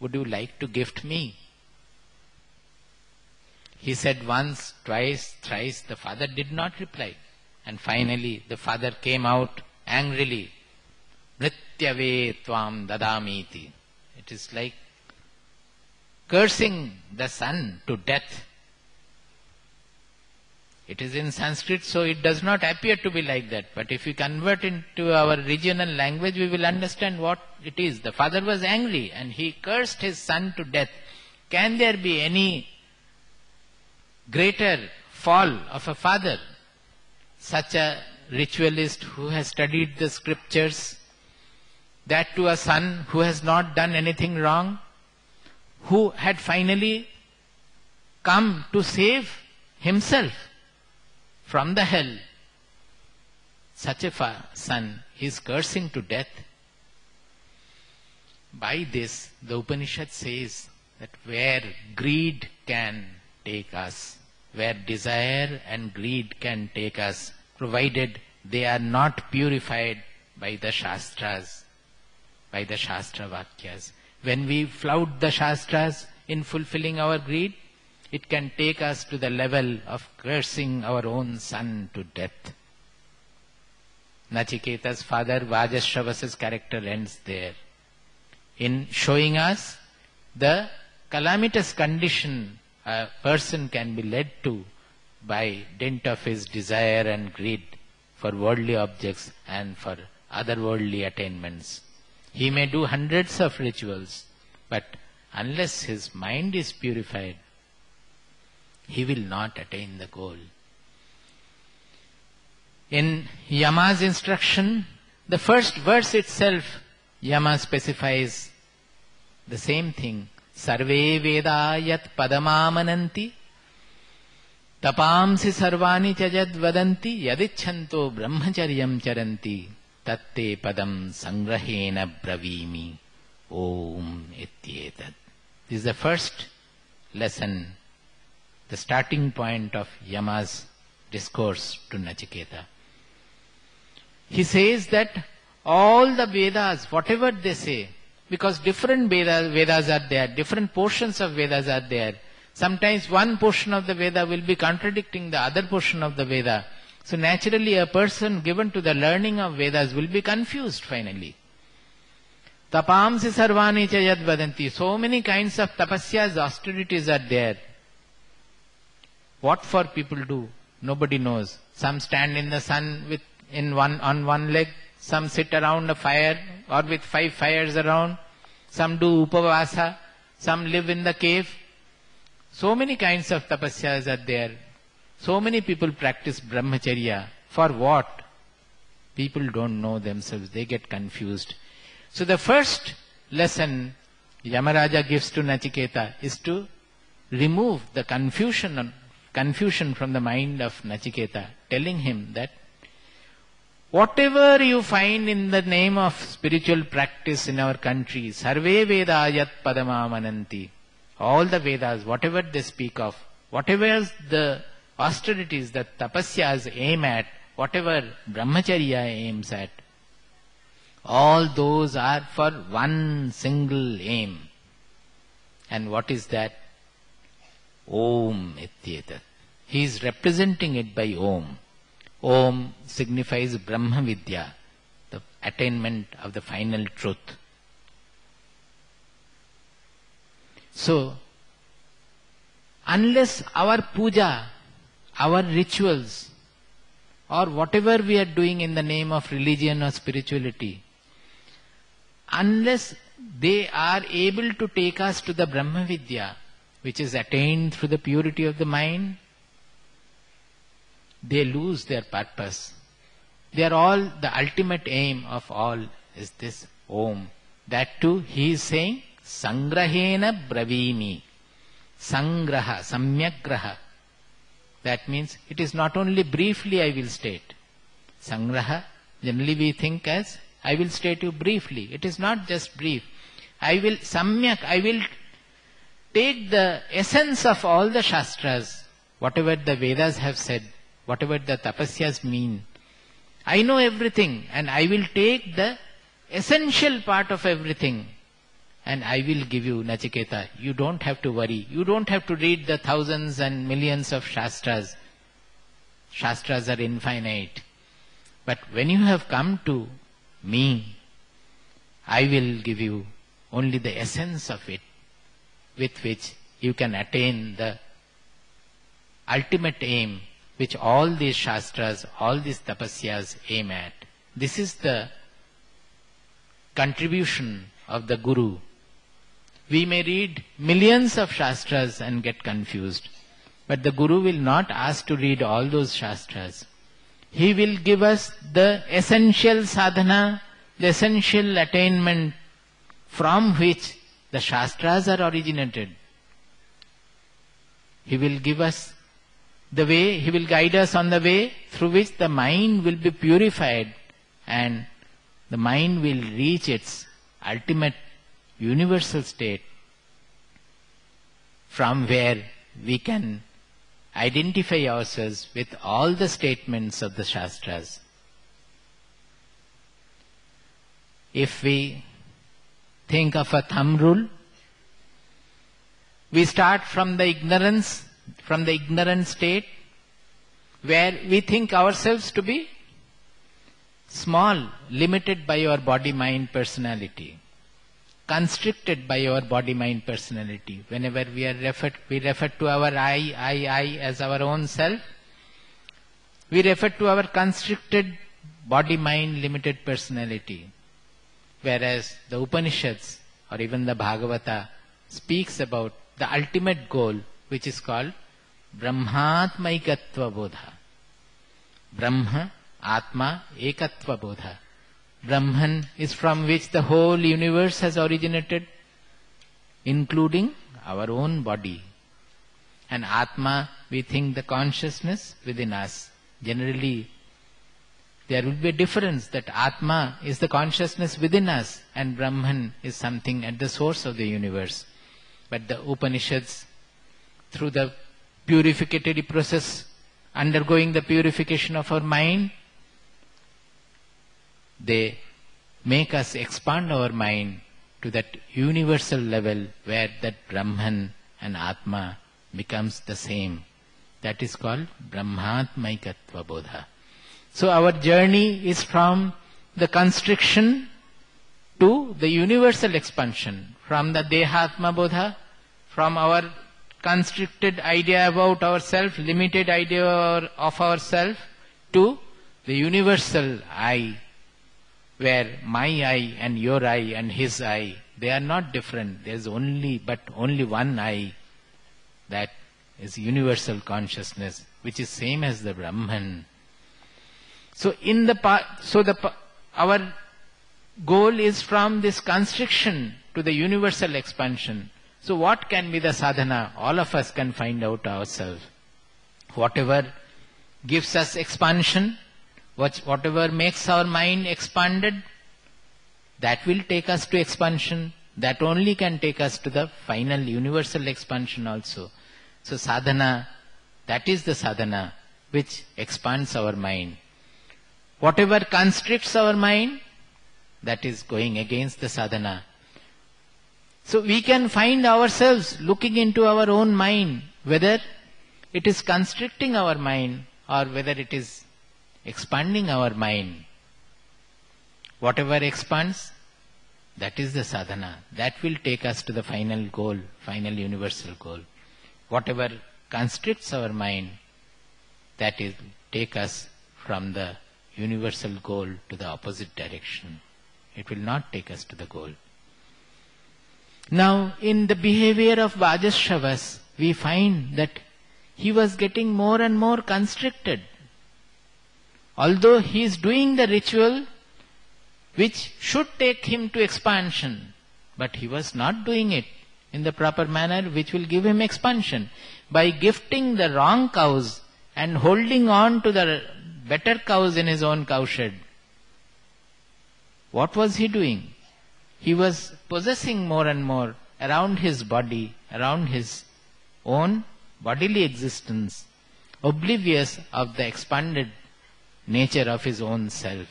would you like to gift me? He said once, twice, thrice. The father did not reply. And finally, the father came out angrily. Mrityave dadamiti. It is like cursing the son to death. It is in Sanskrit, so it does not appear to be like that. But if we convert into our regional language, we will understand what it is. The father was angry and he cursed his son to death. Can there be any greater fall of a father? Such a ritualist who has studied the scriptures, that to a son who has not done anything wrong, who had finally come to save himself from the hell. Such a son is cursing to death. By this, the Upanishad says that where greed can take us, where desire and greed can take us, provided they are not purified by the Shastras, by the Shastra Vakyas. When we flout the Shastras in fulfilling our greed, it can take us to the level of cursing our own son to death. Nachiketa's father Vajashravas's character ends there in showing us the calamitous condition a person can be led to by dint of his desire and greed for worldly objects and for other worldly attainments. He may do hundreds of rituals, but unless his mind is purified, he will not attain the goal. In Yama's instruction, the first verse itself, Yama specifies the same thing. Sarve Vedayat Padamamananti Tapamsi Sarvani Chajad Vadanti Yadichanto Brahmacharyam Charanti Tatte Padam Sangrahena Bravimi Om Ityetat. This is the first lesson the starting point of Yama's discourse to Nachiketa. He says that all the Vedas, whatever they say, because different Vedas, Vedas are there, different portions of Vedas are there. Sometimes one portion of the Veda will be contradicting the other portion of the Veda. So naturally a person given to the learning of Vedas will be confused finally. Tapamsi sarvani chayad vadanti. So many kinds of tapasyas, austerities are there. What for people do? Nobody knows. Some stand in the sun with in one on one leg, some sit around a fire or with five fires around, some do upavasa, some live in the cave. So many kinds of tapasyas are there. So many people practice brahmacharya. For what? People don't know themselves. They get confused. So the first lesson Yamaraja gives to Nachiketa is to remove the confusion confusion from the mind of Nachiketa, telling him that whatever you find in the name of spiritual practice in our country, Sarve Vedayat Padamamananti, all the Vedas, whatever they speak of, whatever the austerities that tapasyas aim at, whatever brahmacharya aims at, all those are for one single aim. And what is that? Om Ityetat. He is representing it by Om. Om signifies Brahma Vidya, the attainment of the final truth. So, unless our puja, our rituals, or whatever we are doing in the name of religion or spirituality, unless they are able to take us to the Brahma Vidya, which is attained through the purity of the mind, they lose their purpose. They are all, the ultimate aim of all is this Om. That too, he is saying, Sangrahena Bravimi. Sangraha, Samyagraha. That means it is not only briefly I will state. Sangraha, generally we think as, I will state you briefly. It is not just brief. I will, Samyak, I will take the essence of all the Shastras, whatever the Vedas have said, whatever the tapasyas mean. I know everything and I will take the essential part of everything and I will give you Nachiketa. You don't have to worry. You don't have to read the thousands and millions of Shastras. Shastras are infinite. But when you have come to me, I will give you only the essence of it with which you can attain the ultimate aim which all these Shastras, all these tapasyas aim at. This is the contribution of the Guru we may read millions of Shastras and get confused. But the Guru will not ask to read all those Shastras. He will give us the essential sadhana, the essential attainment from which the Shastras are originated. He will give us the way, He will guide us on the way through which the mind will be purified and the mind will reach its ultimate universal state from where we can identify ourselves with all the statements of the Shastras. If we think of a thumb rule, we start from the ignorance, from the ignorant state, where we think ourselves to be small, limited by our body, mind, personality constricted by our body mind personality. Whenever we are referred, we refer to our I, I, I as our own self. We refer to our constricted body mind limited personality. Whereas the Upanishads or even the Bhagavata speaks about the ultimate goal which is called Brahmatmaikatva Bodha. Brahma, Atma, Ekatva Bodha. Brahman is from which the whole universe has originated, including our own body. And Atma, we think the consciousness within us. Generally, there will be a difference that Atma is the consciousness within us and Brahman is something at the source of the universe. But the Upanishads, through the purificatory process, undergoing the purification of our mind, they make us expand our mind to that universal level where that Brahman and Atma becomes the same. That is called Brahmatmaikatva Bodha. So our journey is from the constriction to the universal expansion, from the Dehatma Bodha, from our constricted idea about ourself, limited idea of ourself, to the universal I, where my I and your I and his I, they are not different. There is only, but only one I that is universal consciousness, which is same as the Brahman. So in the so the our goal is from this constriction to the universal expansion. So what can be the sadhana? All of us can find out ourselves. Whatever gives us expansion, whatever makes our mind expanded, that will take us to expansion. That only can take us to the final universal expansion also. So sadhana, that is the sadhana which expands our mind. Whatever constricts our mind, that is going against the sadhana. So we can find ourselves looking into our own mind, whether it is constricting our mind or whether it is expanding our mind. Whatever expands, that is the sadhana. That will take us to the final goal, final universal goal. Whatever constricts our mind, that will take us from the universal goal to the opposite direction. It will not take us to the goal. Now, in the behavior of Vajasravas, we find that he was getting more and more constricted although he is doing the ritual which should take him to expansion, but he was not doing it in the proper manner which will give him expansion. By gifting the wrong cows and holding on to the better cows in his own cowshed. What was he doing? He was possessing more and more around his body, around his own bodily existence, oblivious of the expanded nature of his own self.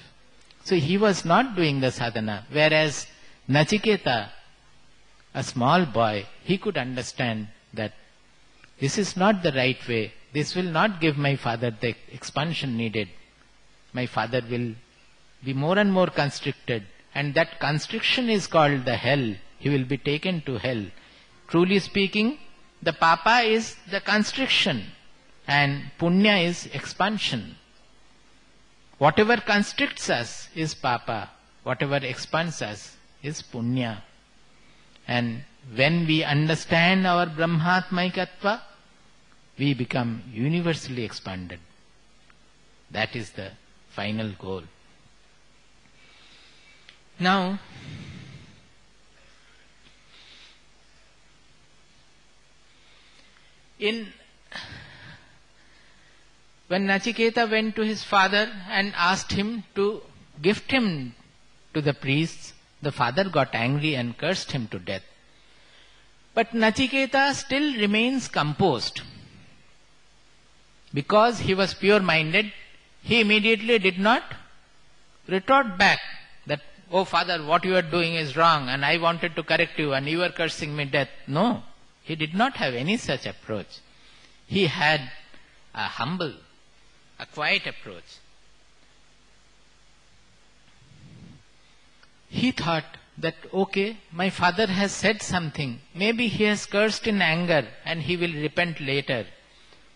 So he was not doing the sadhana, whereas Nachiketa a small boy, he could understand that this is not the right way. This will not give my father the expansion needed. My father will be more and more constricted. And that constriction is called the hell. He will be taken to hell. Truly speaking, the papa is the constriction and punya is expansion. Whatever constricts us is papa. Whatever expands us is punya. And when we understand our Brahmatmaikatva, we become universally expanded. That is the final goal. Now, in when Nachiketa went to his father and asked him to gift him to the priests, the father got angry and cursed him to death. But Nachiketa still remains composed. Because he was pure minded, he immediately did not retort back that, oh father, what you are doing is wrong and I wanted to correct you and you are cursing me death. No, he did not have any such approach. He had a humble, a quiet approach. He thought that, okay, my father has said something. Maybe he has cursed in anger and he will repent later.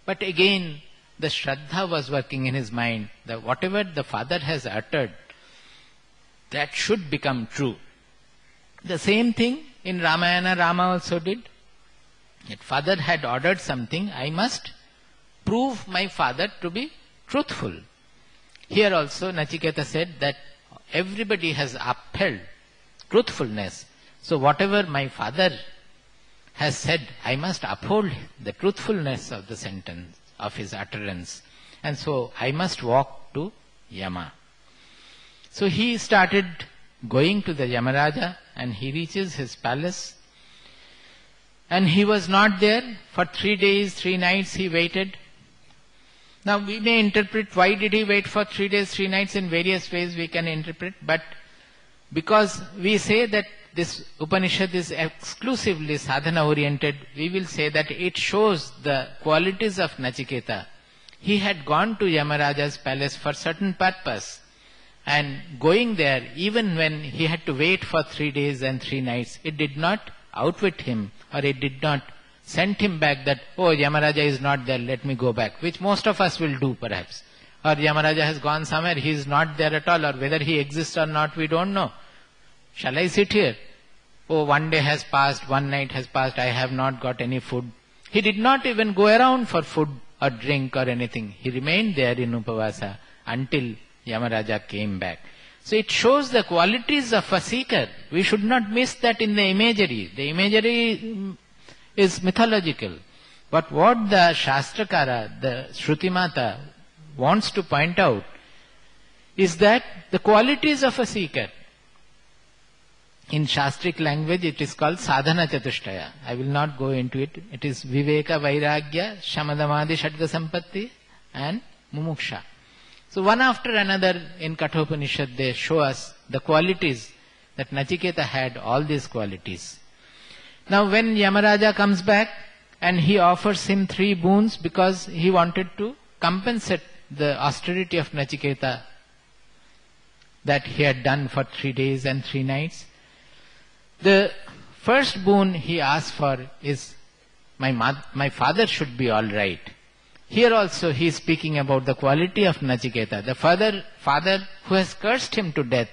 But again, the Shraddha was working in his mind that whatever the father has uttered, that should become true. The same thing in Ramayana, Rama also did. That father had ordered something, I must prove my father to be truthful. Here also Nachiketa said that everybody has upheld truthfulness. So whatever my father has said, I must uphold the truthfulness of the sentence, of his utterance. And so I must walk to Yama. So he started going to the Yamaraja and he reaches his palace. And he was not there. For three days, three nights he waited. Now we may interpret why did he wait for three days, three nights in various ways we can interpret, but because we say that this Upanishad is exclusively sadhana oriented, we will say that it shows the qualities of Nachiketa. He had gone to Yamaraja's palace for certain purpose. And going there, even when he had to wait for three days and three nights, it did not outwit him or it did not send him back that, oh, Yamaraja is not there, let me go back, which most of us will do perhaps. Or Yamaraja has gone somewhere, he is not there at all, or whether he exists or not, we don't know. Shall I sit here? Oh, one day has passed, one night has passed, I have not got any food. He did not even go around for food or drink or anything. He remained there in Upavasa until Yamaraja came back. So it shows the qualities of a seeker. We should not miss that in the imagery. The imagery mm, is mythological. But what the Shastrakara, the Shrutimata, wants to point out is that the qualities of a seeker. In Shastric language, it is called sadhana chatushtaya. I will not go into it. It is viveka, vairagya, shamadamadi, shadga sampatti, and mumuksha. So one after another in Kathopanishad they show us the qualities that Nachiketa had, all these qualities. Now when Yamaraja comes back and he offers him three boons because he wanted to compensate the austerity of Nachiketa that he had done for three days and three nights. The first boon he asked for is my, my father should be all right. Here also he is speaking about the quality of Nachiketa. The father, father who has cursed him to death.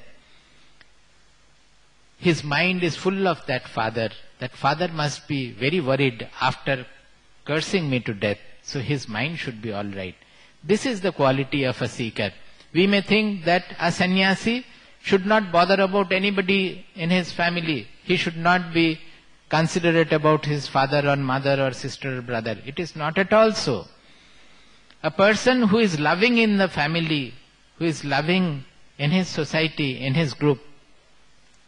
His mind is full of that father that father must be very worried after cursing me to death. So his mind should be alright. This is the quality of a seeker. We may think that a sannyasi should not bother about anybody in his family. He should not be considerate about his father or mother or sister or brother. It is not at all so. A person who is loving in the family, who is loving in his society, in his group,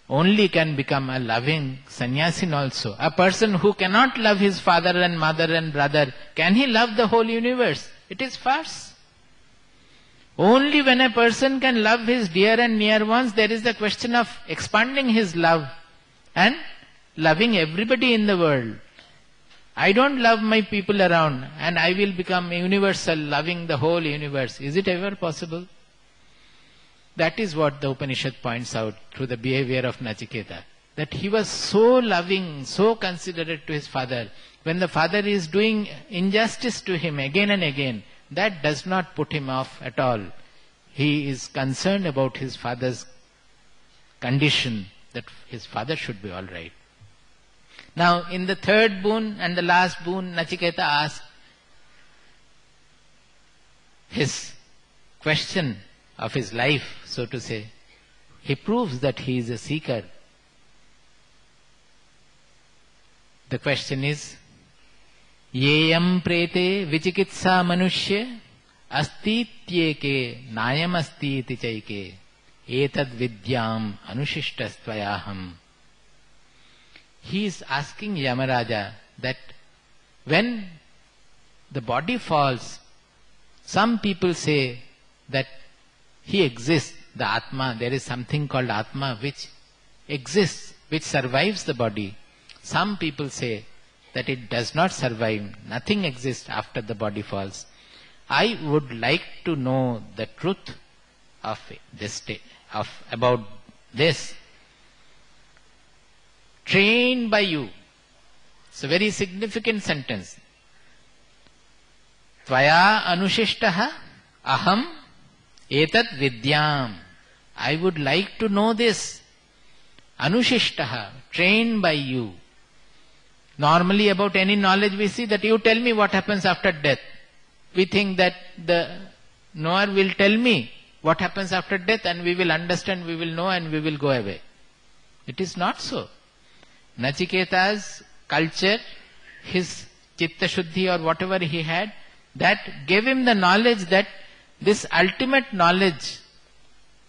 only can become a loving sannyasin also. A person who cannot love his father and mother and brother, can he love the whole universe? It is farce. Only when a person can love his dear and near ones, there is the question of expanding his love and loving everybody in the world. I don't love my people around and I will become universal, loving the whole universe. Is it ever possible? That is what the Upanishad points out through the behavior of Nachiketa. That he was so loving, so considerate to his father. When the father is doing injustice to him again and again, that does not put him off at all. He is concerned about his father's condition, that his father should be alright. Now, in the third boon and the last boon, Nachiketa asked his question of his life, so to say. He proves that he is a seeker. The question is, येयं प्रेते विचिकित्सा मनुष्य अस्तीत्येके नायमस्तीति चैके etadvidyam anushishtastvayaham. He is asking Yamaraja that when the body falls, some people say that he exists, the Atma, there is something called Atma which exists, which survives the body. Some people say that it does not survive, nothing exists after the body falls. I would like to know the truth of this of about this trained by you. It's a very significant sentence. Tvaya anushishtaha aham etat vidyam. I would like to know this. Anushishtaha, trained by you. Normally about any knowledge we see that you tell me what happens after death. We think that the knower will tell me what happens after death and we will understand, we will know and we will go away. It is not so. Nachiketa's culture, his chitta shuddhi or whatever he had, that gave him the knowledge that this ultimate knowledge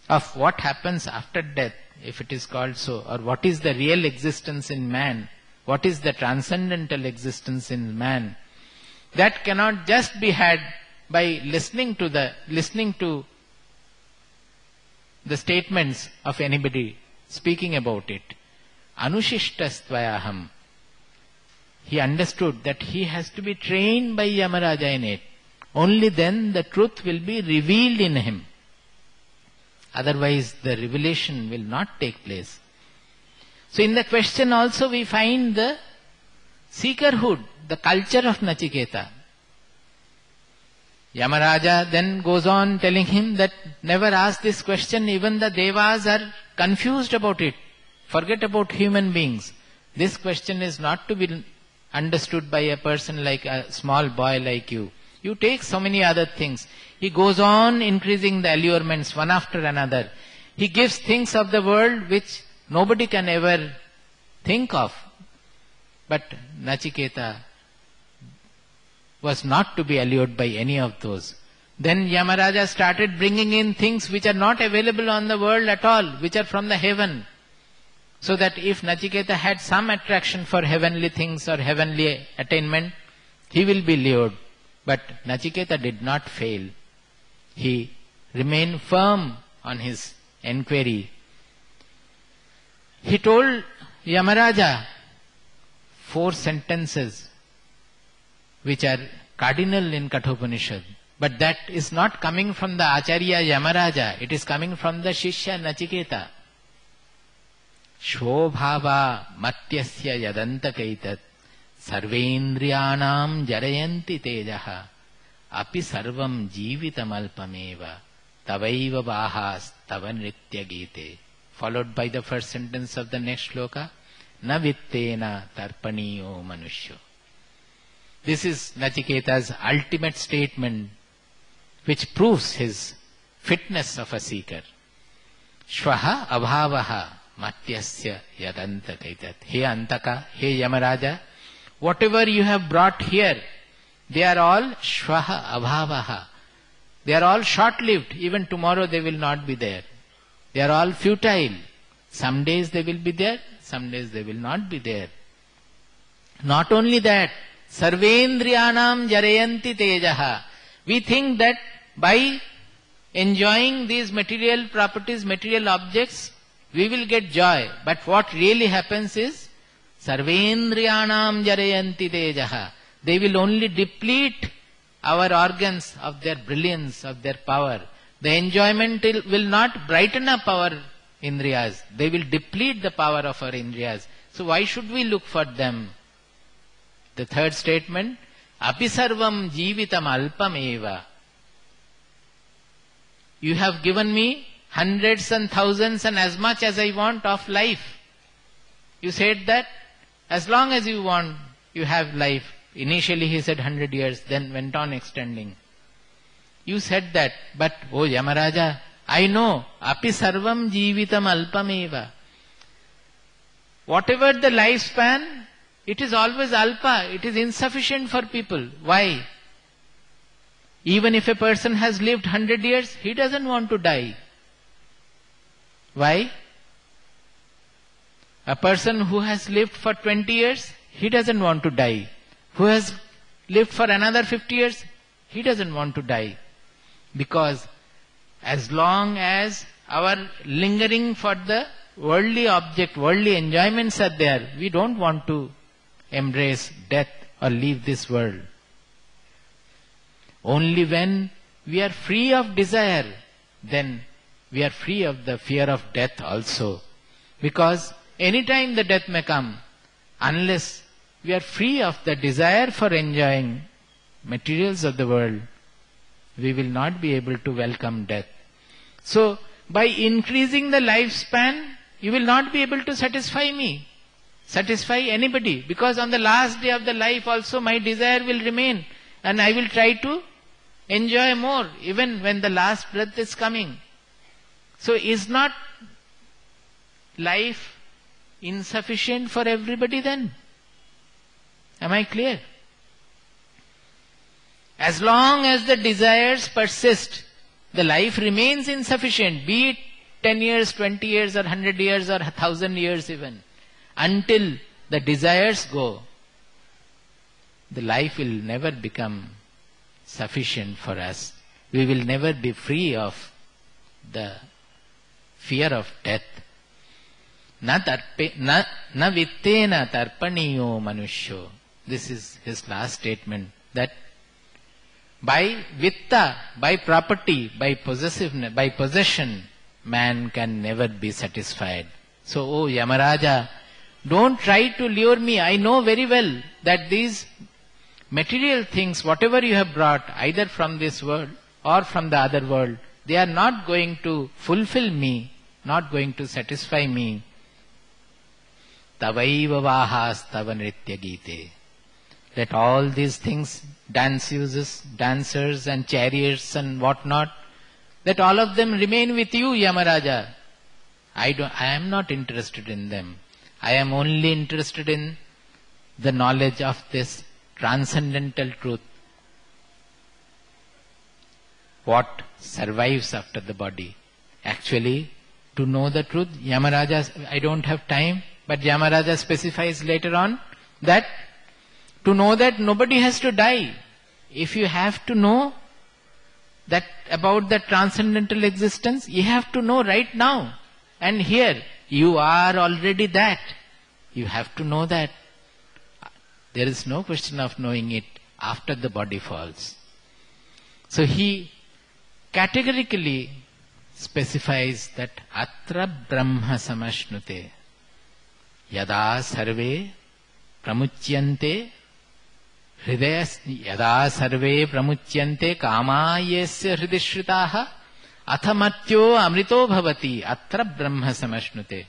of what happens after death, if it is called so, or what is the real existence in man, what is the transcendental existence in man, that cannot just be had by listening to the, listening to the statements of anybody speaking about it. Anushishtastvayaham. He understood that he has to be trained by Yamaraja in it. Only then the truth will be revealed in him. Otherwise the revelation will not take place. So in the question also we find the seekerhood, the culture of Nachiketa. Yamaraja then goes on telling him that never ask this question, even the devas are confused about it. Forget about human beings. This question is not to be understood by a person like a small boy like you. You take so many other things. He goes on increasing the allurements one after another. He gives things of the world which nobody can ever think of. But Nachiketa was not to be allured by any of those. Then Yamaraja started bringing in things which are not available on the world at all, which are from the heaven. So that if Nachiketa had some attraction for heavenly things or heavenly attainment, he will be lured. But Nachiketa did not fail. He remained firm on his enquiry. He told Yamaraja four sentences which are cardinal in Kathopanishad. But that is not coming from the Acharya Yamaraja. It is coming from the Shishya Nachiketa. Shobhava matyasya yadantakaitad sarvendriyanam jarayanti tejaha api sarvam jivitam tavaiva vahas tava gite. Followed by the first sentence of the next shloka na vittena tarpaniyo manusyo. This is Nachiketa's ultimate statement which proves his fitness of a seeker. Shvaha abhavaha Matyasya yadantakaitat. Hey Antaka, hey Yamaraja, whatever you have brought here, they are all shvaha abhavaha. They are all short-lived. Even tomorrow they will not be there. They are all futile. Some days they will be there, some days they will not be there. Not only that, sarvendriyanam jarayanti tejaha. We think that by enjoying these material properties, material objects, we will get joy. But what really happens is, Sarvendriyanam jarayanti tejaha. They will only deplete our organs of their brilliance, of their power. The enjoyment will- not brighten up our indriyas. They will deplete the power of our indriyas. So why should we look for them? The third statement, api sarvam jivitam alpam eva. You have given me hundreds and thousands and as much as I want of life. You said that as long as you want, you have life. Initially he said 100 years, then went on extending. You said that, but oh Yamaraja, I know, api sarvam jivitam alpameva. Whatever the lifespan, it is always alpa, it is insufficient for people. Why? Even if a person has lived 100 years, he doesn't want to die. Why? A person who has lived for 20 years, he doesn't want to die. Who has lived for another 50 years, he doesn't want to die. Because as long as our lingering for the worldly object, worldly enjoyments are there, we don't want to embrace death or leave this world. Only when we are free of desire, then we are free of the fear of death also. Because anytime the death may come, unless we are free of the desire for enjoying materials of the world, we will not be able to welcome death. So, by increasing the lifespan, you will not be able to satisfy me, satisfy anybody, because on the last day of the life also my desire will remain, and I will try to enjoy more, even when the last breath is coming. So, is not life insufficient for everybody then? Am I clear? As long as the desires persist, the life remains insufficient, be it 10 years, 20 years, or 100 years, or 1000 years even until the desires go, the life will never become sufficient for us. We will never be free of the fear of death. Na, na, vittena tarpaniyo manushyo. This is his last statement that by vitta, by property, by possessiveness, by possession, man can never be satisfied. So, O oh, Yamaraja, don't try to lure me i know very well that these material things whatever you have brought either from this world or from the other world they are not going to fulfill me not going to satisfy me tavaiva gite let all these things, dances, dancers and chariots and whatnot, that all of them remain with you, Yamaraja. I, don't, I am not interested in them. I am only interested in the knowledge of this transcendental truth. What survives after the body. Actually, to know the truth, Yamaraja, I don't have time, but Yamaraja specifies later on that to know that nobody has to die. If you have to know that about the transcendental existence, you have to know right now. And here, you are already that. You have to know that. There is no question of knowing it after the body falls. So he categorically specifies that atra brahma samashnute yada sarve pramucyante हृदय यदा सर्वे प्रमुच्यन्ते कामा येस्य हृदि श्रिताः अथ मत्यो अमृतो भवति अत्र ब्रह्म समश्नुते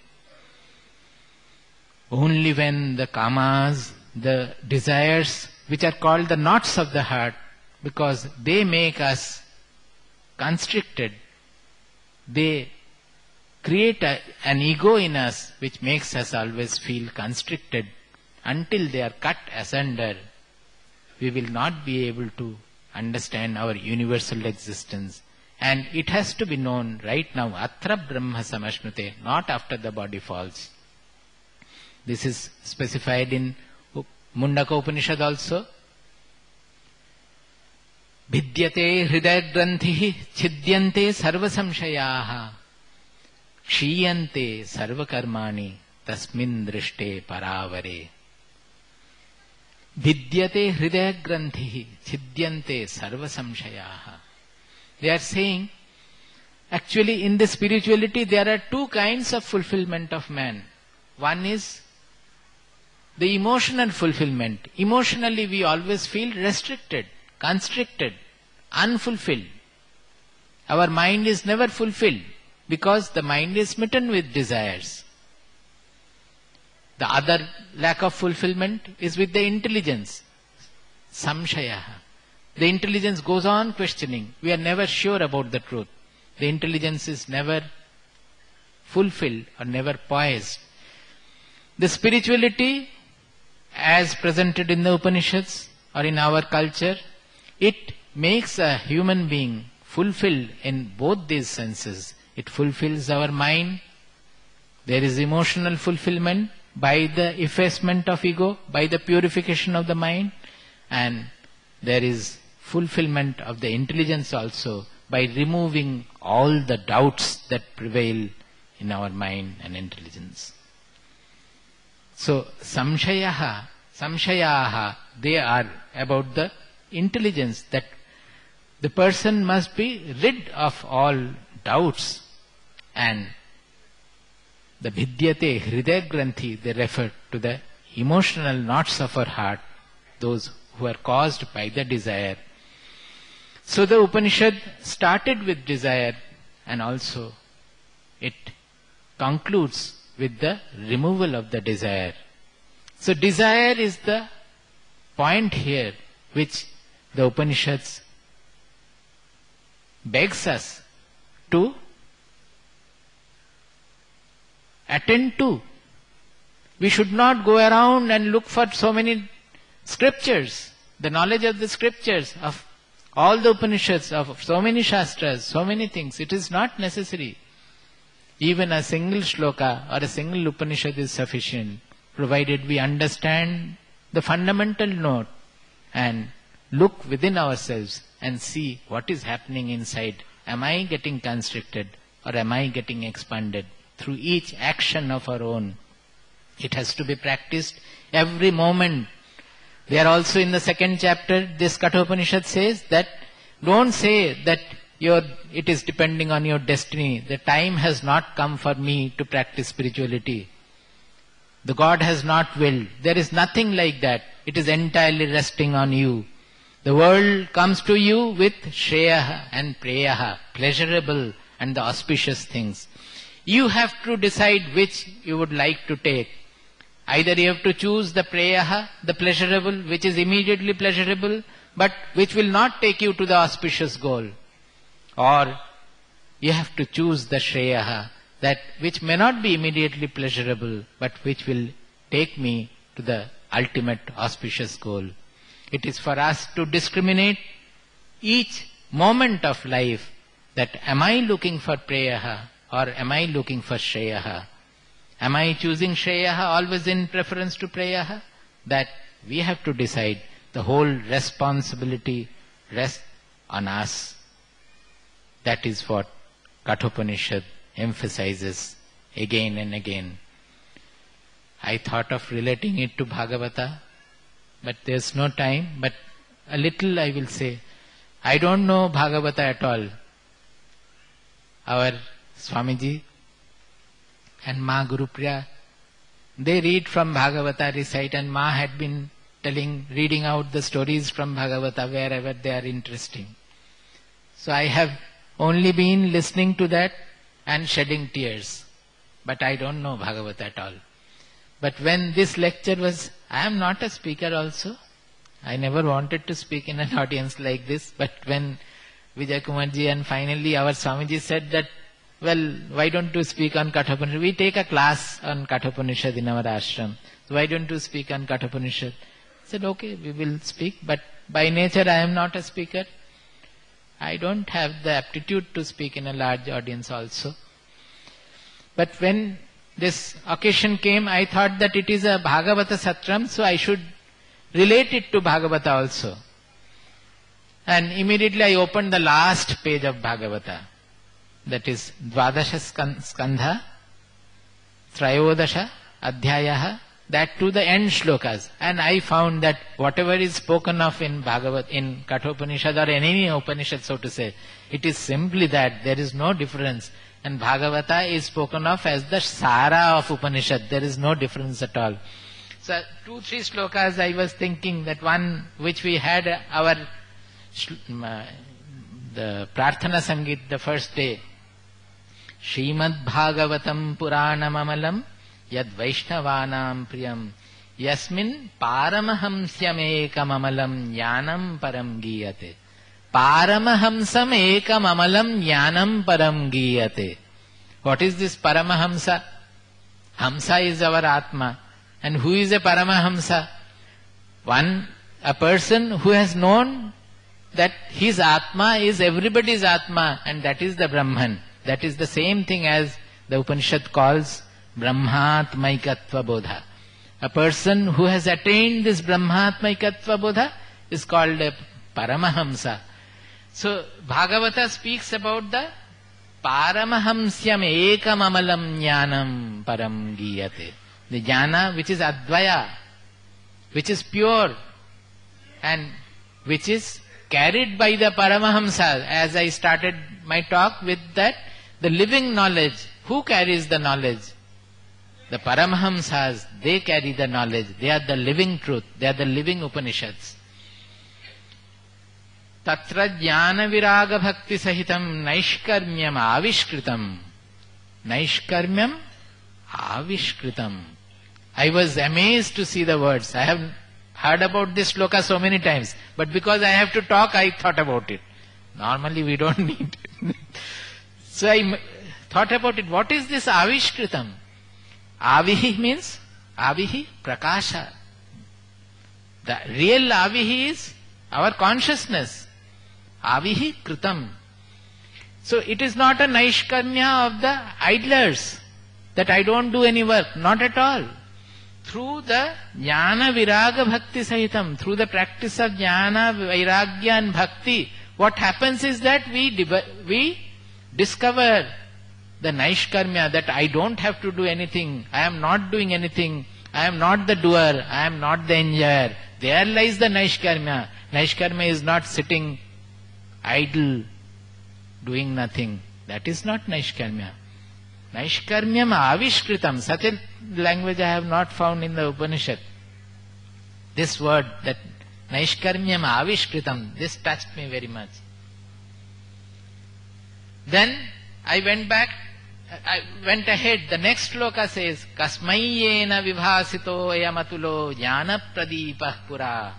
only when the kamas, the desires which are called the knots of the heart, because they make us constricted, they create a, an ego in us which makes us always feel constricted until they are cut asunder we will not be able to understand our universal existence. And it has to be known right now, Atra Brahma samashnute not after the body falls. This is specified in Mundaka Upanishad also. Vidyate hriday granthi chidyante sarva samshayaah kshiyante sarva samshayaha tasmin drishte paravare vidyate hriday भिद्यते chidyante sarva samshayaah They are saying, actually in the spirituality there are two kinds of fulfillment of man. One is the emotional fulfillment. Emotionally we always feel restricted, constricted, unfulfilled. Our mind is never fulfilled because the mind is smitten with desires. The other lack of fulfillment is with the intelligence. Samshaya. The intelligence goes on questioning. We are never sure about the truth. The intelligence is never fulfilled or never poised. The spirituality as presented in the Upanishads or in our culture, it makes a human being fulfilled in both these senses. It fulfills our mind. There is emotional fulfillment by the effacement of ego, by the purification of the mind, and there is fulfillment of the intelligence also by removing all the doubts that prevail in our mind and intelligence. So, samshayaha, samshayaha, they are about the intelligence that the person must be rid of all doubts and the vidyate hridaya granthi, they refer to the emotional knots of our heart, those who are caused by the desire. So the Upanishad started with desire and also it concludes with the removal of the desire. So desire is the point here which the Upanishads begs us to attend to. We should not go around and look for so many scriptures, the knowledge of the scriptures, of all the Upanishads, of so many Shastras, so many things. It is not necessary. Even a single shloka or a single Upanishad is sufficient, provided we understand the fundamental note and look within ourselves and see what is happening inside. Am I getting constricted or am I getting expanded? through each action of our own. It has to be practiced every moment. There also in the second chapter, this Kathopanishad says that don't say that your, it is depending on your destiny. The time has not come for me to practice spirituality. The God has not willed. There is nothing like that. It is entirely resting on you. The world comes to you with shreya and preyaha, pleasurable and the auspicious things. You have to decide which you would like to take. Either you have to choose the preyaha, the pleasurable, which is immediately pleasurable, but which will not take you to the auspicious goal. Or you have to choose the shreyaha, that which may not be immediately pleasurable, but which will take me to the ultimate auspicious goal. It is for us to discriminate each moment of life that am I looking for preyaha or am I looking for Shreyaha? Am I choosing Shreyaha always in preference to Preyaha? That we have to decide. The whole responsibility rests on us. That is what Kathopanishad emphasizes again and again. I thought of relating it to Bhagavata, but there's no time, but a little I will say. I don't know Bhagavata at all. Our Swamiji and Ma Gurupriya, they read from Bhagavata, recite, and Ma had been telling, reading out the stories from Bhagavata wherever they are interesting. So I have only been listening to that and shedding tears. But I don't know Bhagavata at all. But when this lecture was, I am not a speaker also. I never wanted to speak in an audience like this. But when Vijay Kumarji and finally our Swamiji said that well, why don't you speak on Kathopanishad? We take a class on Kathopanishad in our ashram. So why don't you speak on Kathopanishad? I said, okay, we will speak, but by nature I am not a speaker. I don't have the aptitude to speak in a large audience also. But when this occasion came, I thought that it is a Bhagavata Satram, so I should relate it to Bhagavata also. And immediately I opened the last page of Bhagavata that is Dvadasha Skandha, Trayodasha adhyayah, that to the end shlokas. And I found that whatever is spoken of in Bhagavad, in Kathopanishad or any Upanishad, so to say, it is simply that there is no difference. And Bhagavata is spoken of as the Sara of Upanishad. There is no difference at all. So two, three slokas I was thinking that one which we had our the Prarthana Sangit the first day. श्रीमद्भागवतम् पुराणममलम् यद्वैष्णवानाम् प्रियम् यस्मिन् पारमहंस्यमेकममलम् ज्ञानम् परम् गीयते। पारमहंसमेकममलम् ज्ञानम् परम् गीयते। What is this paramahamsa? Hamsa is our atma. A who is a paramahamsa? One a person who has known that his atma is everybody is atma and that is the Brahman That is the same thing as the Upanishad calls Brahmatmaikatva Bodha. A person who has attained this Brahmatmaikatva Bodha is called a Paramahamsa. So Bhagavata speaks about the Paramahamsyam Ekamamalam Jnanam Param Giyate. The jnana which is Advaya, which is pure and which is carried by the Paramahamsa, as I started my talk with that, the living knowledge. Who carries the knowledge? The Paramahamsas, they carry the knowledge. They are the living truth. They are the living Upanishads. तत्र ज्ञानविरागभक्तिसहितं नैष्कर्म्यम् आविष्कृतम् नैष्कर्म्यम् आविष्कृतम् I was amazed to see the words. I have heard about this sloka so many times, but because I have to talk, I thought about it. Normally we don't need it. So I thought about it. What is this avishkritam? Avihi means avihi prakasha. The real avihi is our consciousness. Avihi kritam. So it is not a naishkarmya of the idlers that I don't do any work. Not at all through the jnana viraga bhakti sahitam, through the practice of jnana, vairagya and bhakti, what happens is that we, we discover the naishkarmya that I don't have to do anything, I am not doing anything, I am not the doer, I am not the enjoyer. There lies the naishkarmya. Naishkarmya is not sitting idle, doing nothing. That is not naishkarmya. Naishkarmyam avishkritam. Such a language I have not found in the Upanishad. This word, that Naishkarmyam avishkritam, this touched me very much. Then I went back, I went ahead. The next sloka says, Kasmayena vibhasito ayamatulo jnana pradipah pura.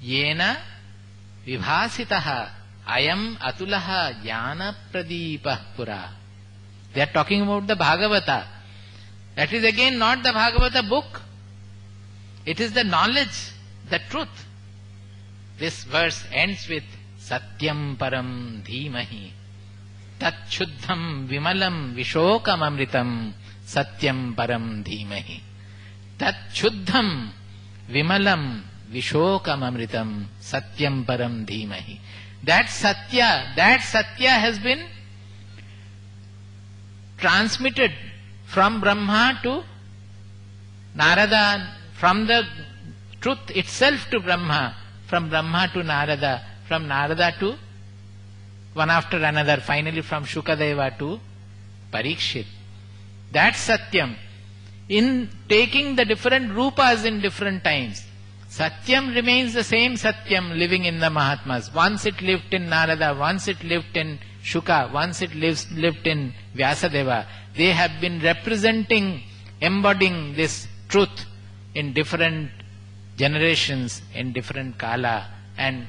Yena vibhasitaha ayam atulaha jnana pradipah pura. They are talking about the Bhagavata. That is again not the Bhagavata book. It is the knowledge, the truth. This verse ends with सत्यम् परम् धीमहि। तच्छुद्धम् विमलम् विशोकममृतम् सत्यम् परम् धीमहि। तच्छुद्धम् विमलम् विशोकममृतम् सत्यम् परम् धीमहि। That satya that satya has been emitted from Brahma to Narada else to Brahma from Brahma to Narada from Narada to one after another, finally from Shukadeva to Parikshit. That's Satyam. In taking the different rupas in different times, Satyam remains the same Satyam living in the Mahatmas. Once it lived in Narada, once it lived in Shuka, once it lives, lived in Vyasadeva, they have been representing, embodying this truth in different generations, in different kala, and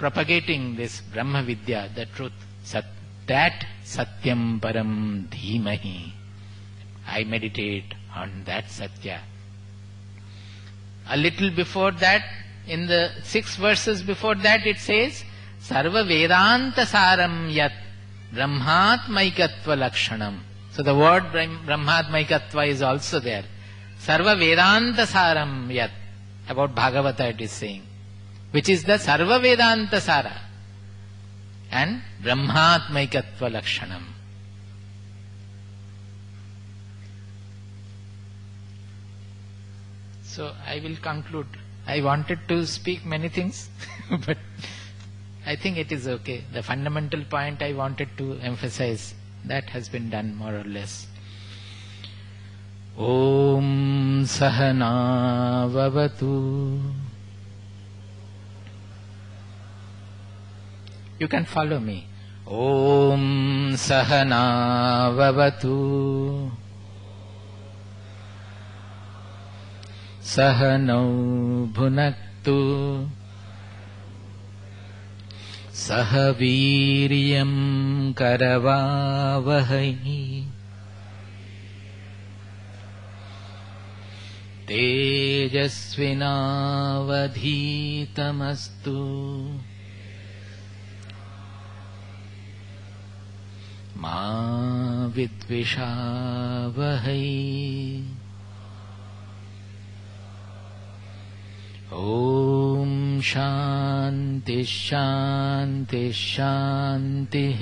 propagating this Brahma Vidya, the truth. Sat, that Satyam Param Dhimahi. I meditate on that Satya. A little before that, in the six verses before that, it says, Sarva Vedanta Saram Yat Brahmatmaikatva Lakshanam. So the word Brahmatmaikatva is also there. Sarva Vedanta Saram Yat. About Bhagavata it is saying. Which is the Sarva Vedanta Sara. And Brahmatmaikatva Lakshanam. So I will conclude. I wanted to speak many things, but I think it is okay. The fundamental point I wanted to emphasize, that has been done more or less. ॐ सहनावतु You can follow me. ॐ सहनावतु सहनौ भुनक्तु। सह वीर्यं करवावहै। तेजस्विनावधीतमस्तु मा विद्विषावहै। ॐ शान्तिः शान्तिः शान्तिः